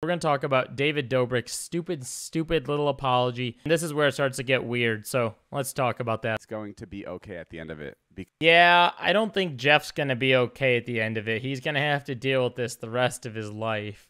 We're going to talk about David Dobrik's stupid, stupid little apology. And This is where it starts to get weird, so let's talk about that. It's going to be okay at the end of it. Be- Yeah, I don't think Jeff's going to be okay at the end of it. He's going to have to deal with this the rest of his life.